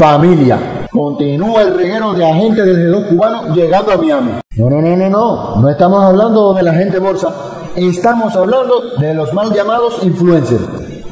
Familia, continúa el reguero de agentes desde dos cubanos llegando a Miami. No, no, no, no, no, no estamos hablando de la gente bolsa, estamos hablando de los mal llamados influencers.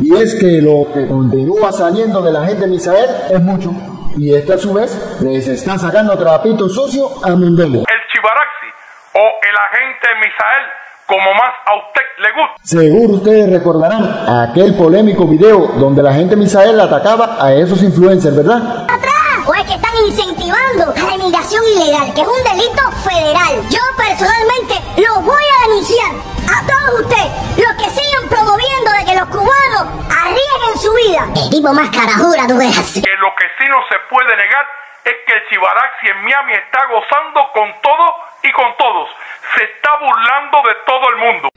Y es que lo que continúa saliendo de la gente Misael es mucho. Y este a su vez les está sacando trapito sucio a Mundelo. El Chivaraxi o el agente Misael, como más a usted le gusta. Seguro ustedes recordarán aquel polémico video donde la gente Misael atacaba a esos influencers, ¿verdad? atrás o es que están incentivando a la inmigración ilegal, que es un delito federal. Yo personalmente lo voy a denunciar a todos ustedes, los que sigan promoviendo de que los cubanos arriesguen su vida. El tipo más carajura tú ves así. Que lo que sí no se puede negar es que el Chivaraxi en Miami está gozando con todo y con todos. Se está burlando de todo el mundo.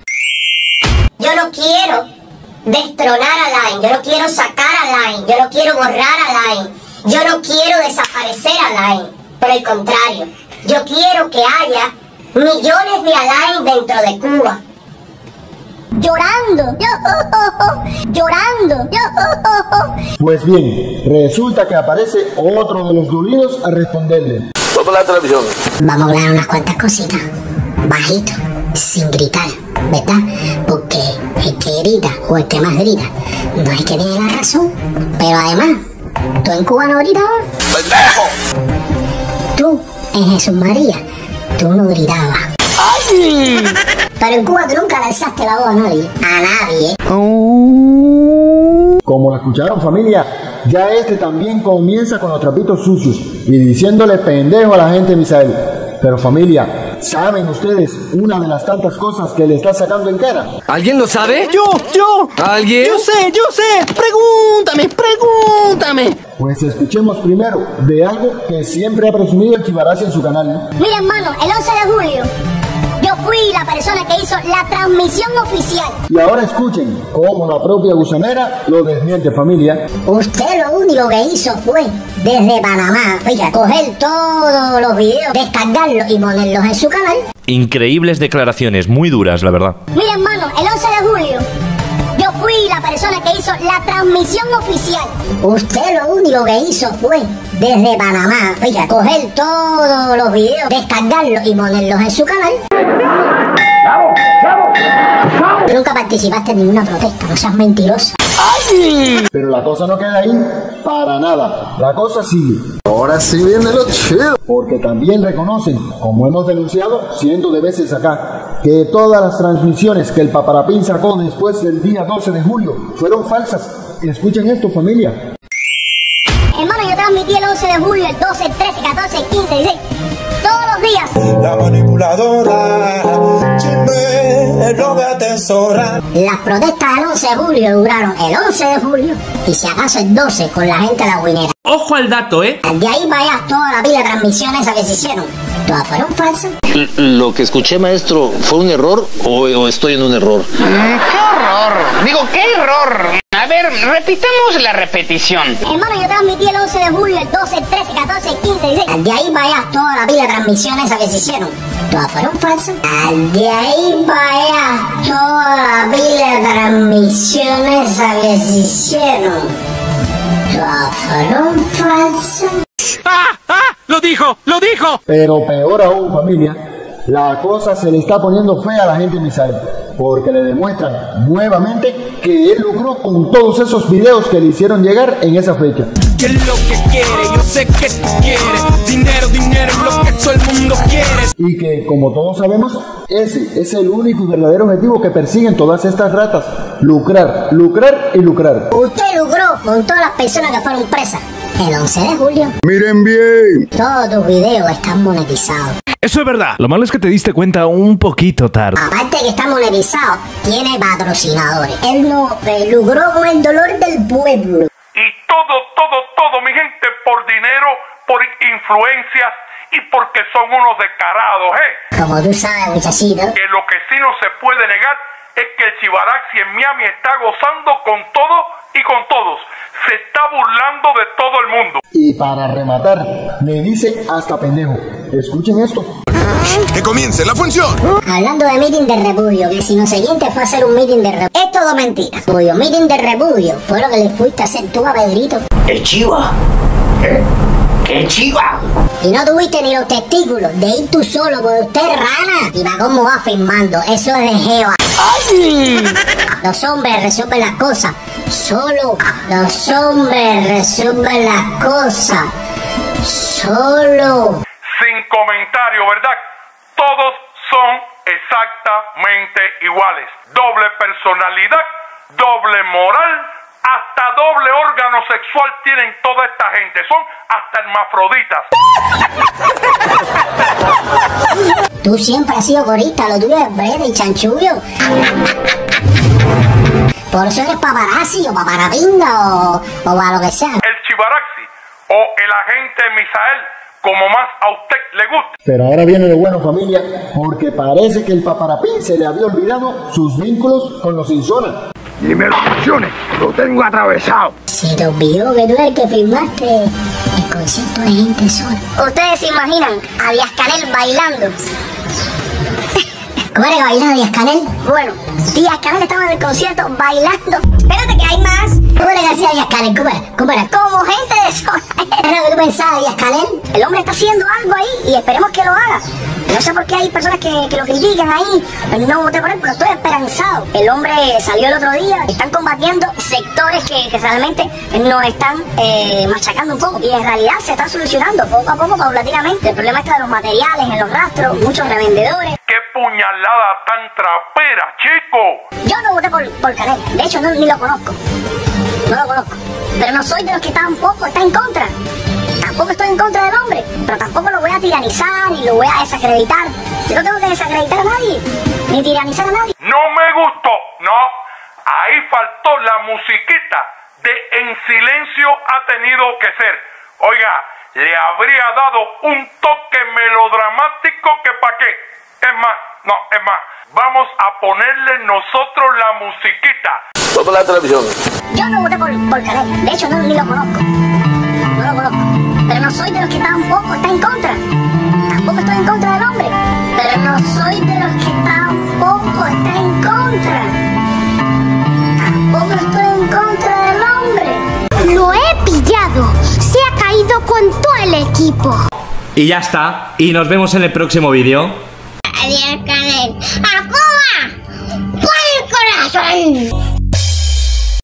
Yo no quiero destronar a Line, yo no quiero sacar a Line, yo no quiero borrar a Line, yo no quiero desaparecer a Line. Por el contrario, yo quiero que haya millones de Alain dentro de Cuba. Llorando, llorando, Pues bien, resulta que aparece otro de los dolidos a responderle. Vamos a la televisión. Vamos a hablar unas cuantas cositas, bajito, sin gritar, ¿verdad? Porque el que grita o el que más grita no es que tiene la razón. Pero además, tú en Cuba no gritabas. ¡Pendejo! Tú en Jesús María, tú no gritabas. Pero en Cuba tú nunca le alzaste la voz a nadie. A nadie. Como la escucharon familia, ya este también comienza con los trapitos sucios y diciéndole pendejo a la gente de Misael. Pero familia, ¿saben ustedes una de las tantas cosas que le está sacando en cara? ¿Alguien lo sabe? Yo, yo. ¿Alguien? Yo sé, yo sé. Pregúntame, pregúntame. Pues escuchemos primero de algo que siempre ha presumido el Chivarazi en su canal. Mira, hermano, el 11 de julio, fui la persona que hizo la transmisión oficial. Y ahora escuchen cómo la propia gusanera lo desmiente familia. Usted lo único que hizo fue, desde Panamá, fíjate, coger todos los videos, descargarlos y ponerlos en su canal. Increíbles declaraciones, muy duras, la verdad. La transmisión oficial. Usted lo único que hizo fue, desde Panamá, fíjate, coger todos los videos, descargarlos y ponerlos en su canal. Nunca participaste en ninguna protesta, no seas mentiroso. Pero la cosa no queda ahí para nada. La cosa sigue. Ahora sí viene lo chido. Porque también reconocen, como hemos denunciado cientos de veces acá, que todas las transmisiones que el paparapín sacó después del día 12 de julio fueron falsas. Escuchen esto, familia. Hermano, yo transmití el 11 de julio, el 12, el 13, 14, el 15, 16. Todos los días. La manipuladora, Las protestas del 11 de julio duraron el 11 de julio y si acaso el 12 con la gente de la guinera. Ojo al dato, ¿eh? De ahí vaya toda la pila de transmisiones esas que se hicieron. Todas fueron falsas. Lo que escuché, maestro, ¿fue un error o, o estoy en un error? ¡Qué horror! Digo, ¡qué error! A ver, repitamos la repetición. Hermano, yo transmití el 11 de julio, el 12, el 13, 14, el 15, 16. De ahí vaya toda la pila de transmisiones esas que se hicieron. Todas fueron falsas. De ahí vaya toda la pila de transmisiones esas que se hicieron. Todas fueron falsas. ¡Ah! ¡Ah! ¡Lo dijo! ¡Lo dijo! Pero peor aún, familia, la cosa se le está poniendo fea a la gente de Misael. Porque le demuestran nuevamente que él lucró con todos esos videos que le hicieron llegar en esa fecha. ¿Qué es lo que sé que tú quieres. Dinero, dinero es lo que todo el mundo quiere. Y que, como todos sabemos, ese es el único y verdadero objetivo que persiguen todas estas ratas. Lucrar, lucrar y lucrar. Usted logró con todas las personas que fueron presas el 11 de julio. Miren bien. Todos tus videos están monetizados. Eso es verdad. Lo malo es que te diste cuenta un poquito tarde. Aparte de que está monetizado, tiene patrocinadores. Él no eh, logró con el dolor del pueblo. Y todo, todo, todo, mi gente, por dinero por influencias y porque son unos descarados, ¿eh? Como tú sabes, muchachito. Que lo que sí no se puede negar es que el Chivaraxi en Miami está gozando con todo y con todos. Se está burlando de todo el mundo. Y para rematar, me dice hasta pendejo. Escuchen esto. ¡Que comience la función! Hablando de meeting de repudio, que si no siguiente fue a hacer un meeting de repudio. Es todo mentira. Repudio, meeting de repudio. Fue lo que le fuiste a hacer tú a Pedrito. ¿El chiva? ¿Qué chiva? Y no tuviste ni los testículos de ir tú solo, porque usted es rana. Y va como va firmando. Eso es de Jeva. Los hombres resuelven las cosas. Solo los hombres resuelven las cosas. Solo. Sin comentario, ¿verdad? Todos son exactamente iguales. Doble personalidad, doble moral, hasta doble órgano sexual tienen toda esta gente. Son hasta hermafroditas. Tú siempre has sido corista, lo tuyo es breve y chanchullo. Por eso eres paparazzi o paparapinga o, o para lo que sea. El Chivaraxi o el agente Misael, como más a usted le guste. Pero ahora viene lo bueno, familia, porque parece que el paparapín se le había olvidado sus vínculos con los Insona. Ni me lo menciones, lo tengo atravesado. Se te olvidó que tú eres el que firmaste el concierto de gente sola. ¿Ustedes se imaginan a Díaz Canel bailando? ¿Cómo era que bailaba Díaz Canel? Bueno, Díaz Canel estaba en el concierto bailando. Espérate que hay más. ¿Cómo era que hacía Díaz Canel? ¿Cómo era? ¿Cómo era? Como gente de sola. ¿Era lo que tú pensabas, Díaz Canel? El hombre está haciendo algo ahí y esperemos que lo haga. No sé por qué hay personas que, que lo critican ahí. No voté por él, pero estoy esperanzado. El hombre salió el otro día. Están combatiendo sectores que, que realmente nos están eh, machacando un poco. Y en realidad se está solucionando poco a poco, paulatinamente. El problema está de los materiales, en los rastros, muchos revendedores. ¡Qué puñalada tan trapera, chico! Yo no voté por, por Canel. De hecho, no, ni lo conozco. No lo conozco. Pero no soy de los que tampoco está en contra. Tampoco estoy en contra del hombre, pero tampoco lo voy a tiranizar ni lo voy a desacreditar. Yo no tengo que desacreditar a nadie, ni tiranizar a nadie. No me gustó, no. Ahí faltó la musiquita de En silencio ha tenido que ser. Oiga, le habría dado un toque melodramático que pa' qué. Es más, no, es más. Vamos a ponerle nosotros la musiquita. Toda la televisión. Yo no voté por, por Canel, de hecho no, ni lo conozco. No lo conozco. Pero no soy de los que tampoco está en contra. Tampoco estoy en contra del hombre. Pero no soy de los que tampoco está en contra. Tampoco estoy en contra del hombre. Lo he pillado. Se ha caído con todo el equipo. Y ya está. Y nos vemos en el próximo vídeo. Yay!